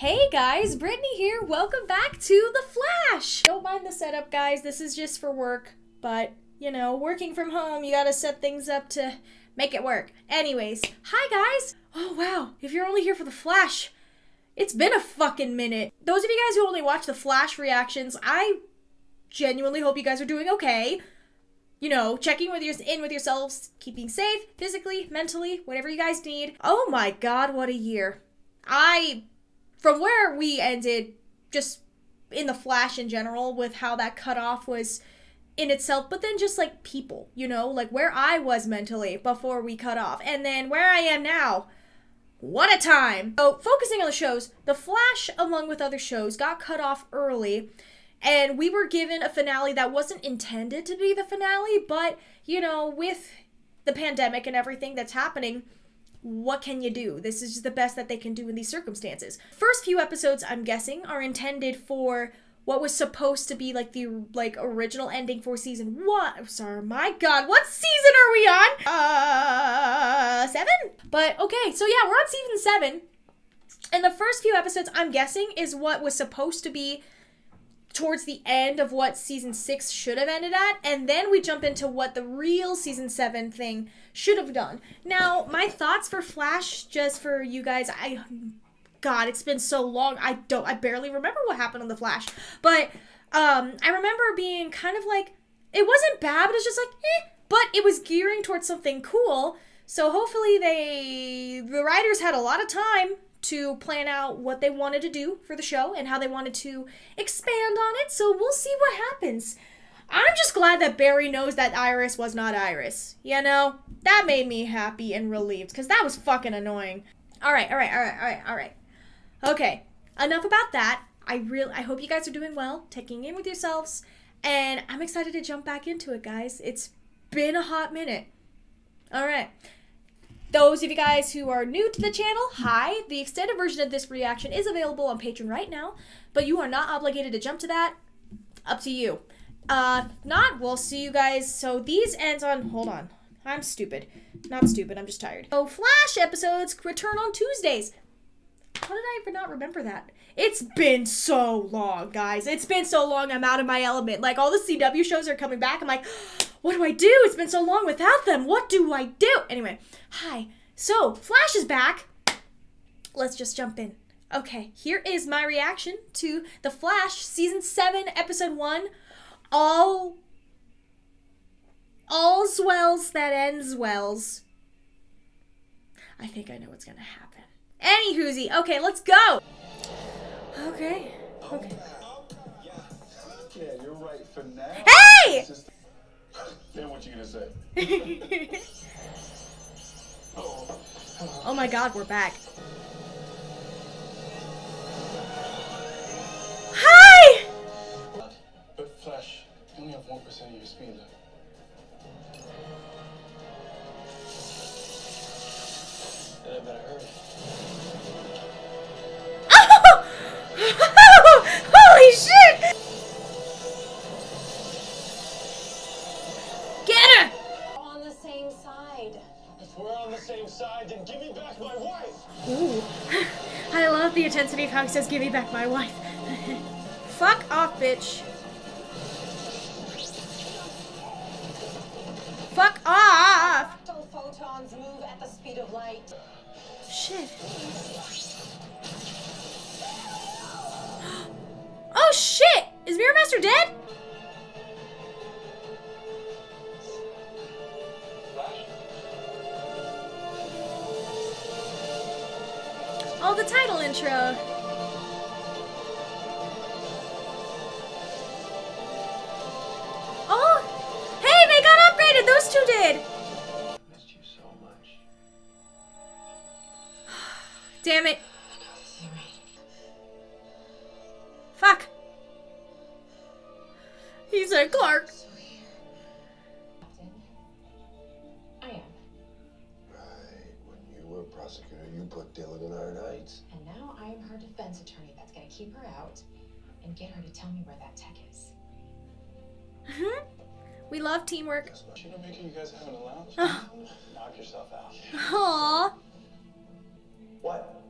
Hey guys, Brittany here. Welcome back to The Flash. Don't mind the setup, guys. This is just for work, but you know, working from home, you gotta set things up to make it work. Anyways, hi guys. Oh wow, if you're only here for The Flash, it's been a fucking minute. Those of you guys who only watch The Flash reactions, I genuinely hope you guys are doing okay. You know, checking with your in with yourselves, keeping safe, physically, mentally, whatever you guys need. Oh my god, what a year. I from where we ended, just in the Flash in general, with how that cutoff was in itself, but then just like people, you know, like where I was mentally before we cut off, and then where I am now. What a time! So, focusing on the shows, The Flash, along with other shows, got cut off early, and we were given a finale that wasn't intended to be the finale, but, you know, with the pandemic and everything that's happening, what can you do? This is just the best that they can do in these circumstances. First few episodes, I'm guessing, are intended for what was supposed to be like the like original ending for season one. I'm sorry, my God, what season are we on? Uh, seven. But okay, so yeah, we're on season seven, and the first few episodes, I'm guessing, is what was supposed to be towards the end of what season six should have ended at, and then we jump into what the real season seven thing should have done. Now, my thoughts for Flash, just for you guys, I, God, it's been so long. I don't, I barely remember what happened on the Flash, but um, I remember being kind of like, it wasn't bad, but it's just like, eh, but it was gearing towards something cool. So hopefully they, the writers had a lot of time to plan out what they wanted to do for the show and how they wanted to expand on it. So we'll see what happens. I'm just glad that Barry knows that Iris was not Iris. You know? That made me happy and relieved because that was fucking annoying. All right, all right, all right, all right, all right. Okay, enough about that. I really I hope you guys are doing well, taking in with yourselves, and I'm excited to jump back into it, guys. It's been a hot minute. All right. Those of you guys who are new to the channel, hi. The extended version of this reaction is available on Patreon right now, but you are not obligated to jump to that. Up to you. Uh, not, we'll see you guys. So these ends on, hold on. I'm stupid. Not stupid, I'm just tired. So Flash episodes return on Tuesdays. How did I not remember that? It's been so long, guys. It's been so long, I'm out of my element. Like, all the CW shows are coming back. I'm like, what do I do? It's been so long without them. What do I do? Anyway, hi. So, Flash is back. Let's just jump in. Okay, here is my reaction to The Flash Season 7, Episode 1. All... All's wells that ends wells. I think I know what's gonna happen. Any hoozy. Okay, let's go. Okay. Okay. Yeah, you're right. For now. Hey! just- Then what you gonna say? Oh my god, we're back. Hi! But Flash, you only have one percent of your speed left. Intensity of how he says, give me back my wife. Fuck off, bitch. Fuck off! Photons move at the speed of light. Shit. Oh shit! Is Mirror Master dead? Intro. Oh! Hey, they got upgraded! Those two did! Missed you so much. Damn it. Prosecutor, you put Dylan in Iron Heights. And now I am her defense attorney that's gonna keep her out and get her to tell me where that tech is. Mm-hmm. we love teamwork. That's not. You know, making you guys having a lounge. Knock yourself out. Aww. What?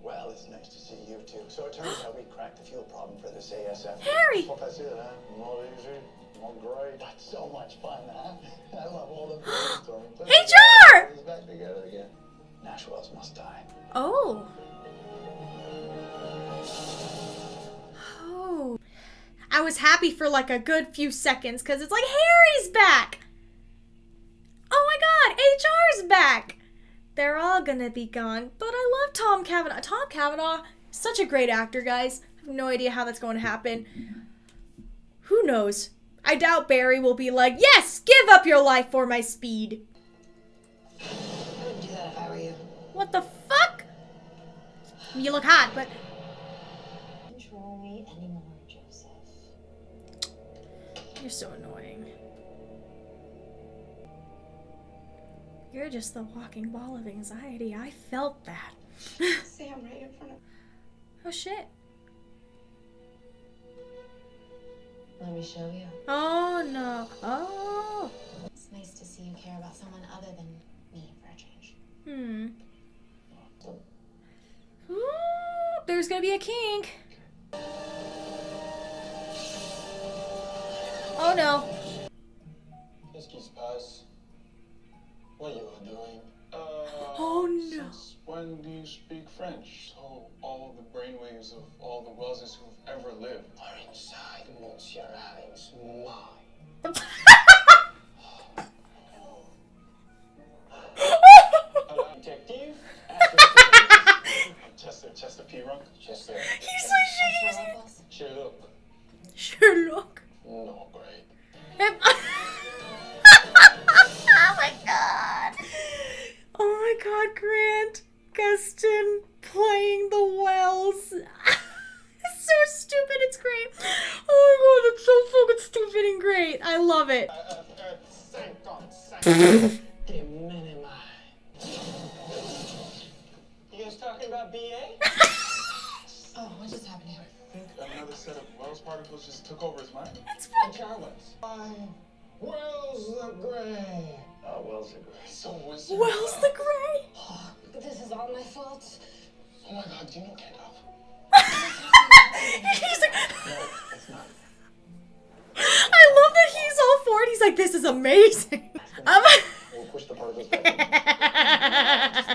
What Well, it's nice to see you too. So it turns out we cracked the fuel problem for this ASF. Harry! What I said, huh? Not easy, not great. That's so much fun, huh? I love all the brainstorming. Put it HR! back together again. Nash Wells must die. Oh. Oh. I was happy for like a good few seconds because it's like Harry's back. Oh my god, HR's back. They're all gonna be gone, but I love Tom Cavanagh. Tom Cavanagh, such a great actor, guys. I have no idea how that's going to happen. Who knows? I doubt Barry will be like, yes, give up your life for my speed. I wouldn't do that if I were you. What the fuck? You look hot, but Control me anymore, Joseph. You're so annoying. You're just the walking ball of anxiety. I felt that. Sam right in front of oh shit. Let me show you. Oh no. Oh. It's nice to see you care about someone other than me for a change. Hmm. Ooh, there's gonna be a kink. Oh no. Qu'est-ce qui se? What you are doing? Uh, Oh, no. When do you speak French? So all the brainwaves of all the Wellses who've ever lived Are inside Monsieur Allen's mind. Detective? Chester, Chester P. Runk. Chester. He's so shaky. Guys BA? Oh, what just happened here? I think another set of Wells particles just took over his mind. It's And fun. Charles. Why, Wells the Gray. Oh, Wells the Gray. So wizard. Wells the Grey. This is all my fault. Oh my god, do you know Gandalf? he's like, No, it's not. I love that he's all for it. He's like, this is amazing. I'm We'll push the particles back.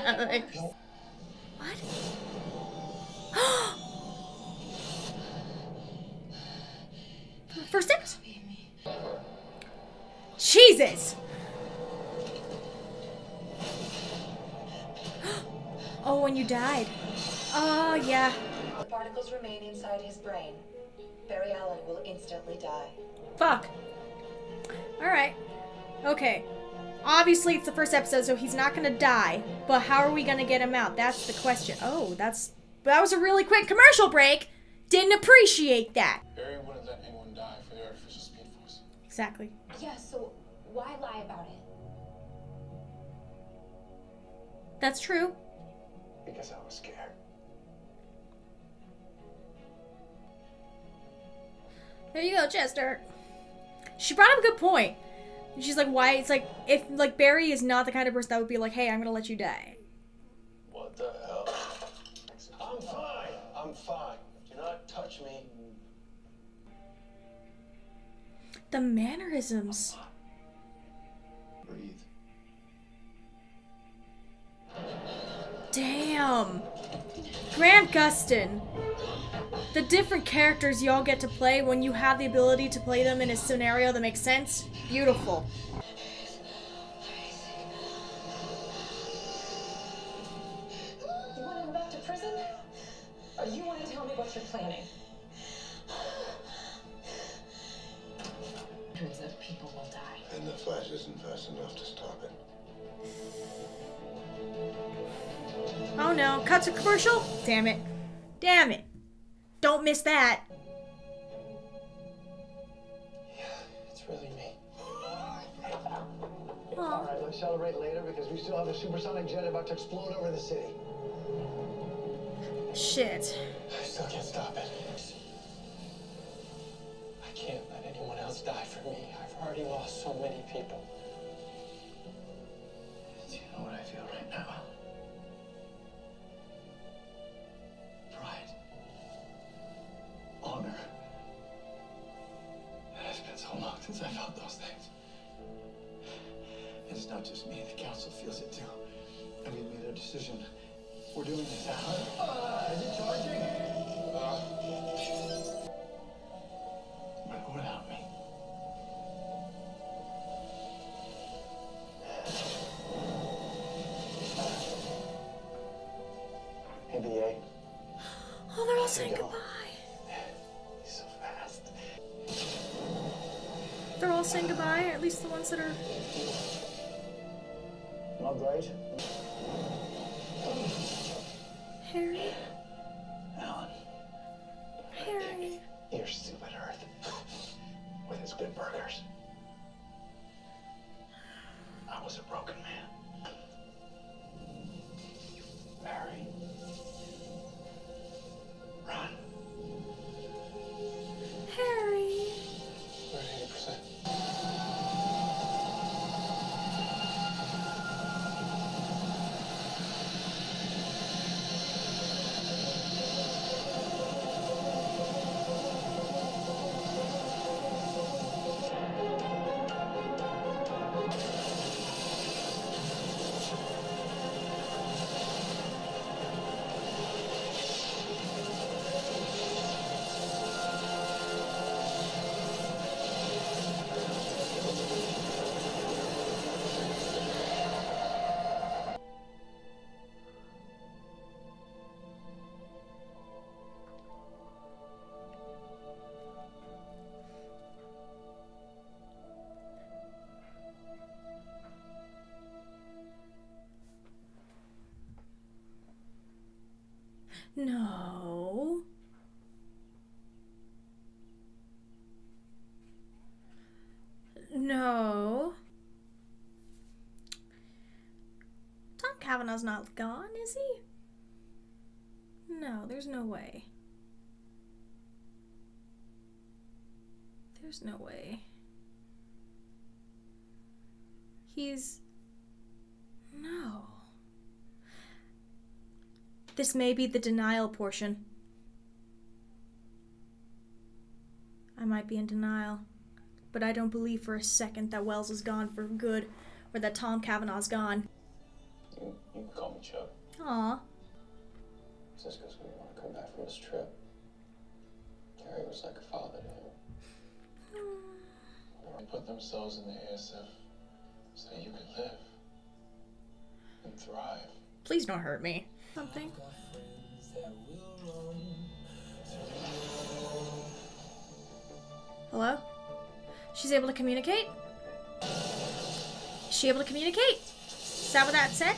Barry Allen will instantly die. Fuck. Alright. Okay. Obviously, it's the first episode, so he's not gonna die. But how are we gonna get him out? That's the question. Oh, that's. That was a really quick commercial break. Didn't appreciate that. Barry wouldn't let anyone die for the artificial speed force. Exactly. Yeah, so why lie about it? That's true. Because I was scared. There you go, Chester. She brought up a good point. She's like, why? It's like, if, like, Barry is not the kind of person that would be like, hey, I'm gonna let you die. What the hell? I'm fine. I'm fine. Do not touch me. The mannerisms. Breathe. Damn. Grant Gustin. The different characters y'all get to play when you have the ability to play them in a scenario that makes sense. Beautiful. You want to go back to prison? Or you want to tell me what you're planning? Hundreds of people will die. And the flash isn't fast enough to stop it. Oh no. Cut to commercial? Damn it. Damn it. Don't miss that. Yeah, it's really me. Aw. Alright, let's celebrate later because we still have a supersonic jet about to explode over the city. Shit. I still can't stop it. I can't let anyone else die for me. I've already lost so many people. The council feels it too. And we made a decision. We're doing this out. Uh, is it charging? Uh, But without me. Hey, BA. Oh, they're all saying goodbye. He's so fast. They're all saying goodbye, or at least the ones that are. All great? Harry. No. No. Tom Cavanagh's not gone, is he? No, there's no way. There's no way. He's. No. This may be the denial portion. I might be in denial, but I don't believe for a second that Wells is gone for good or that Tom Cavanagh's gone. You, you can call me Chuck. Aw. Just because we want to come back from this trip. Carrie was like a father to him. They put themselves in the ASF so you could live and thrive. Please don't hurt me. Something. Hello? She's able to communicate? Is she able to communicate? Is that what that said?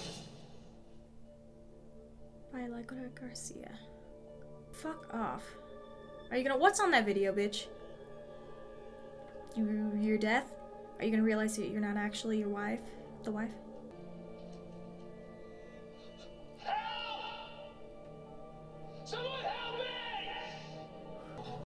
I like Garcia. Fuck off. Are you gonna- what's on that video, bitch? You, your death? Are you gonna realize that you're not actually your wife? The wife?